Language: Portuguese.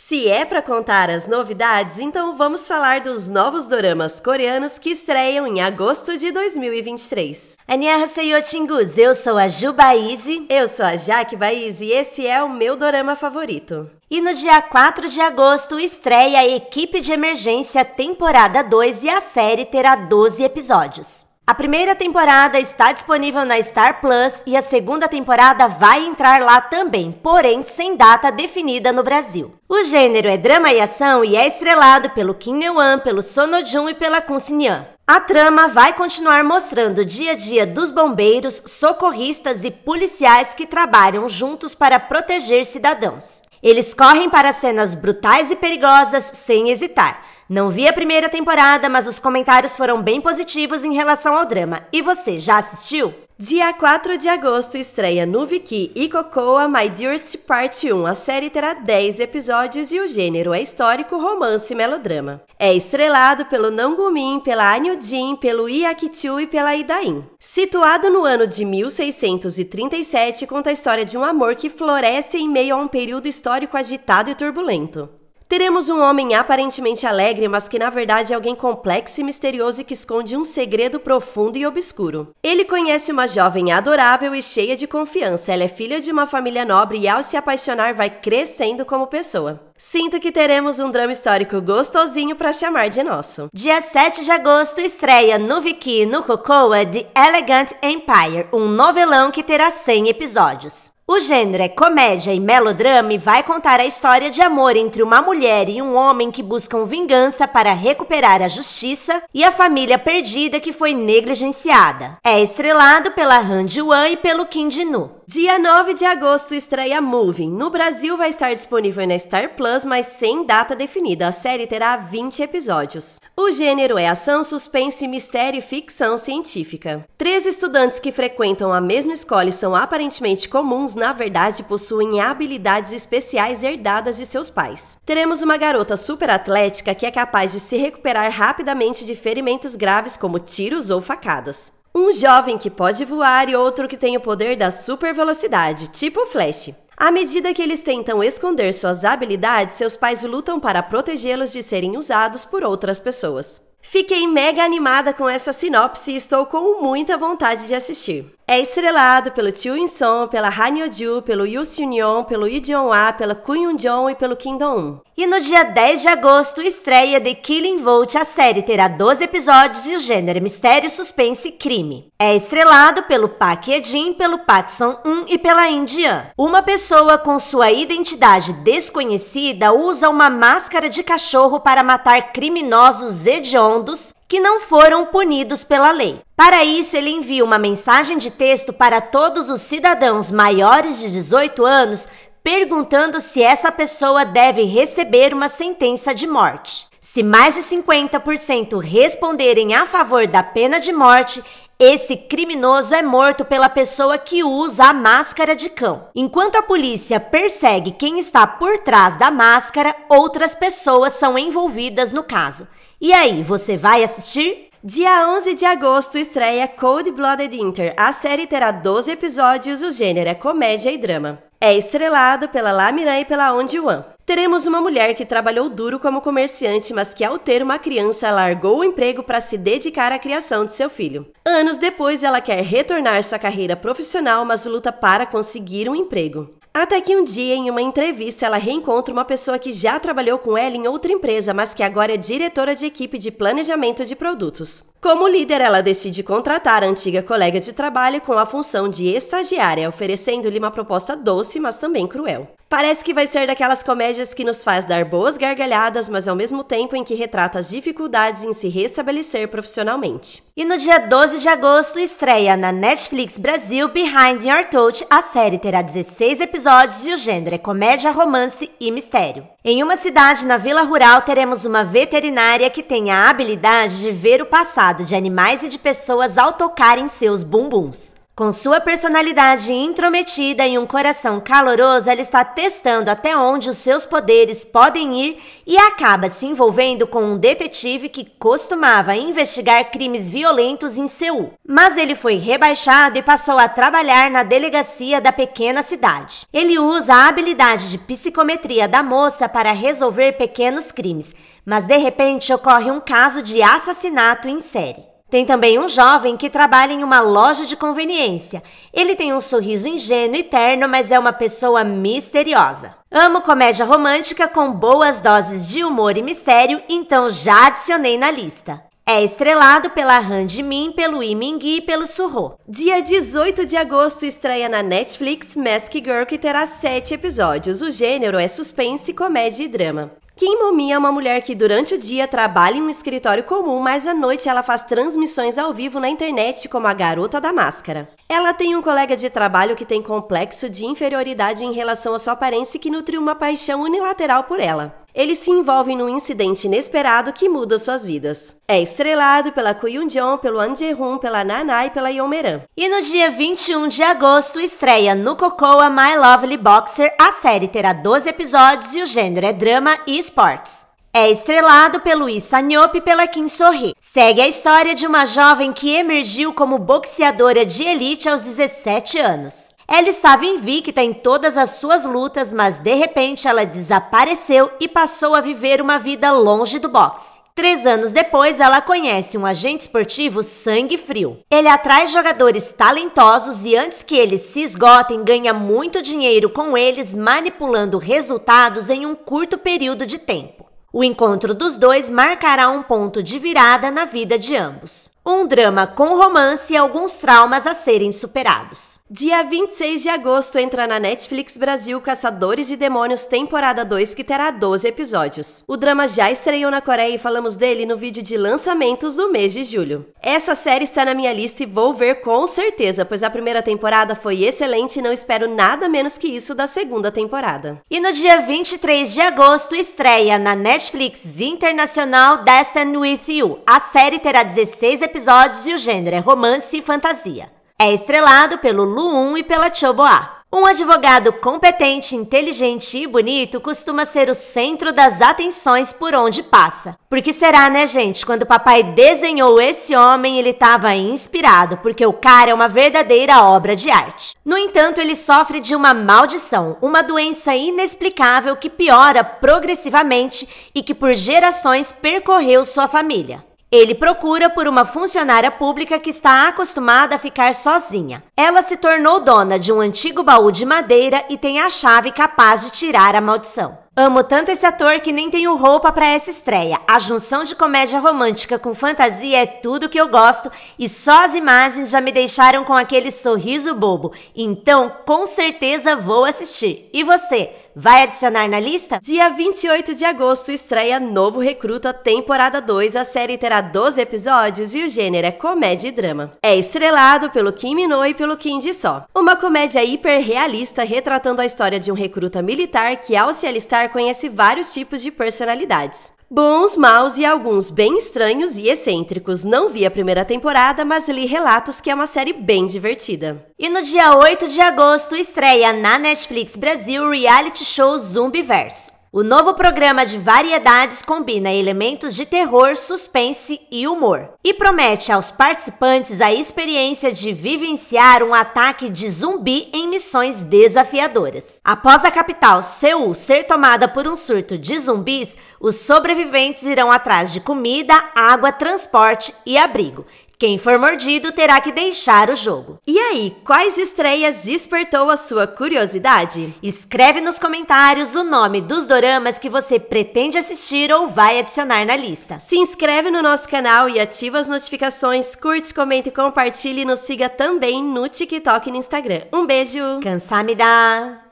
Se é para contar as novidades, então vamos falar dos novos doramas coreanos que estreiam em agosto de 2023. Annyeonghaseyo Tingus, eu sou a Ju Baise. Eu sou a Jaque Baise e esse é o meu dorama favorito. E no dia 4 de agosto estreia a Equipe de Emergência temporada 2 e a série terá 12 episódios. A primeira temporada está disponível na Star Plus e a segunda temporada vai entrar lá também, porém sem data definida no Brasil. O gênero é drama e ação e é estrelado pelo Kim Neu-an, pelo Sono Jun e pela Kun Sin-yeon. A trama vai continuar mostrando o dia a dia dos bombeiros, socorristas e policiais que trabalham juntos para proteger cidadãos. Eles correm para cenas brutais e perigosas sem hesitar não vi a primeira temporada, mas os comentários foram bem positivos em relação ao drama. E você, já assistiu? Dia 4 de agosto estreia no Viki e Cocoa My Dearest Part 1. A série terá 10 episódios e o gênero é histórico, romance e melodrama. É estrelado pelo Nangumin, pela Anyu Jin, pelo Iakichu e pela Idain. Situado no ano de 1637, conta a história de um amor que floresce em meio a um período histórico agitado e turbulento. Teremos um homem aparentemente alegre, mas que na verdade é alguém complexo e misterioso e que esconde um segredo profundo e obscuro. Ele conhece uma jovem adorável e cheia de confiança. Ela é filha de uma família nobre e, ao se apaixonar, vai crescendo como pessoa. Sinto que teremos um drama histórico gostosinho para chamar de nosso. Dia 7 de agosto estreia no Viki no Cocoa The Elegant Empire, um novelão que terá 100 episódios. O gênero é comédia e melodrama e vai contar a história de amor entre uma mulher e um homem que buscam vingança para recuperar a justiça e a família perdida que foi negligenciada. É estrelado pela Han Ji-won e pelo Kim Jin-woo. Dia 9 de agosto estreia Moving. No Brasil vai estar disponível na Star Plus, mas sem data definida. A série terá 20 episódios. O gênero é ação, suspense, mistério e ficção científica. Três estudantes que frequentam a mesma escola e são aparentemente comuns, na verdade possuem habilidades especiais herdadas de seus pais. Teremos uma garota super atlética que é capaz de se recuperar rapidamente de ferimentos graves como tiros ou facadas. Um jovem que pode voar e outro que tem o poder da super velocidade, tipo Flash. À medida que eles tentam esconder suas habilidades, seus pais lutam para protegê-los de serem usados por outras pessoas. Fiquei mega animada com essa sinopse e estou com muita vontade de assistir. É estrelado pelo Tio In-sung, pela Han Yo-ju, pelo Yoo Seung-yeon, pelo Lee Jong-ah, pela Koo Yoon-jong e pelo Kim Dong-un. E no dia 10 de agosto estreia The Killing Vote. A série terá 12 episódios e o gênero é mistério, suspense e crime. É estrelado pelo Park Ye-jin, pelo Park Sung-un e pela Indian. Uma pessoa com sua identidade desconhecida usa uma máscara de cachorro para matar criminosos hediondos que não foram punidos pela lei. Para isso, ele envia uma mensagem de texto para todos os cidadãos maiores de 18 anos perguntando se essa pessoa deve receber uma sentença de morte. Se mais de 50% responderem a favor da pena de morte, esse criminoso é morto pela pessoa que usa a máscara de cão. Enquanto a polícia persegue quem está por trás da máscara, outras pessoas são envolvidas no caso. E aí, você vai assistir? Dia 11 de agosto estreia Cold Blooded Inter. A série terá 12 episódios, o gênero é comédia e drama. É estrelado pela Lamiran e pela On Ji-wan. Teremos uma mulher que trabalhou duro como comerciante, mas que ao ter uma criança largou o emprego para se dedicar à criação de seu filho. Anos depois, ela quer retornar sua carreira profissional, mas luta para conseguir um emprego. Até que um dia, em uma entrevista, ela reencontra uma pessoa que já trabalhou com ela em outra empresa, mas que agora é diretora de equipe de planejamento de produtos. Como líder, ela decide contratar a antiga colega de trabalho com a função de estagiária, oferecendo-lhe uma proposta doce, mas também cruel. Parece que vai ser daquelas comédias que nos faz dar boas gargalhadas, mas ao mesmo tempo em que retrata as dificuldades em se restabelecer profissionalmente. E no dia 12 de agosto estreia na Netflix Brasil Behind Your Touch. A série terá 16 episódios e o gênero é comédia, romance e mistério. Em uma cidade na vila rural teremos uma veterinária que tem a habilidade de ver o passado de animais e de pessoas ao tocar em seus bumbuns. Com sua personalidade intrometida e um coração caloroso, ela está testando até onde os seus poderes podem ir e acaba se envolvendo com um detetive que costumava investigar crimes violentos em Seul. Mas ele foi rebaixado e passou a trabalhar na delegacia da pequena cidade. Ele usa a habilidade de psicometria da moça para resolver pequenos crimes, mas de repente ocorre um caso de assassinato em série. Tem também um jovem que trabalha em uma loja de conveniência. Ele tem um sorriso ingênuo e terno, mas é uma pessoa misteriosa. Amo comédia romântica com boas doses de humor e mistério, então já adicionei na lista. É estrelado pela Han Jimin, pelo Lee Min-gi e pelo Surro. Dia 18 de agosto estreia na Netflix Mask Girl, que terá sete episódios. O gênero é suspense, comédia e drama. Kim Momi é uma mulher que durante o dia trabalha em um escritório comum, mas à noite ela faz transmissões ao vivo na internet como a garota da máscara. Ela tem um colega de trabalho que tem complexo de inferioridade em relação à sua aparência e que nutre uma paixão unilateral por ela. Eles se envolvem num incidente inesperado que muda suas vidas. É estrelado pela Ko Yoon-jong, pelo An Jae-hoon, pela Nana e pela Yeon E no dia 21 de agosto estreia no Cocoa My Lovely Boxer. A série terá 12 episódios e o gênero é drama e esportes. É estrelado pelo Lee Sanyop e pela Kim So-hee. Segue a história de uma jovem que emergiu como boxeadora de elite aos 17 anos. Ela estava invicta em todas as suas lutas, mas de repente ela desapareceu e passou a viver uma vida longe do boxe. Três anos depois, ela conhece um agente esportivo sangue frio. Ele atrai jogadores talentosos e, antes que eles se esgotem, ganha muito dinheiro com eles, manipulando resultados em um curto período de tempo. O encontro dos dois marcará um ponto de virada na vida de ambos. Um drama com romance e alguns traumas a serem superados. Dia 26 de agosto entra na Netflix Brasil Caçadores de Demônios, temporada 2, que terá 12 episódios. O drama já estreou na Coreia e falamos dele no vídeo de lançamentos do mês de julho. Essa série está na minha lista e vou ver com certeza, pois a primeira temporada foi excelente e não espero nada menos que isso da segunda temporada. E no dia 23 de agosto estreia na Netflix Internacional Destined With You. A série terá 16 episódios e o gênero é romance e fantasia. É estrelado pelo Lu e pela Choboa. Um advogado competente, inteligente e bonito costuma ser o centro das atenções por onde passa. Porque será, né, gente? Quando o papai desenhou esse homem, ele estava inspirado, porque o cara é uma verdadeira obra de arte. No entanto, ele sofre de uma maldição, uma doença inexplicável que piora progressivamente e que por gerações percorreu sua família. Ele procura por uma funcionária pública que está acostumada a ficar sozinha. Ela se tornou dona de um antigo baú de madeira e tem a chave capaz de tirar a maldição. Amo tanto esse ator que nem tenho roupa para essa estreia. A junção de comédia romântica com fantasia é tudo que eu gosto e só as imagens já me deixaram com aquele sorriso bobo. Então, com certeza vou assistir. E você? Vai adicionar na lista? Dia 28 de agosto estreia Novo Recruta, temporada 2. A série terá 12 episódios e o gênero é comédia e drama. É estrelado pelo Kim Minho e pelo Kim Ji-soo. Uma comédia hiperrealista retratando a história de um recruta militar que, ao se alistar, conhece vários tipos de personalidades. Bons, maus e alguns bem estranhos e excêntricos. Não vi a primeira temporada, mas li relatos que é uma série bem divertida. E no dia 8 de agosto estreia na Netflix Brasil reality show Zumbiverso. O novo programa de variedades combina elementos de terror, suspense e humor e promete aos participantes a experiência de vivenciar um ataque de zumbi em missões desafiadoras. Após a capital Seul ser tomada por um surto de zumbis, os sobreviventes irão atrás de comida, água, transporte e abrigo, quem for mordido terá que deixar o jogo. E aí, quais estreias despertou a sua curiosidade? Escreve nos comentários o nome dos doramas que você pretende assistir ou vai adicionar na lista. Se inscreve no nosso canal e ativa as notificações, curte, comente, compartilhe e nos siga também no TikTok e no Instagram. Um beijo! Kansamida!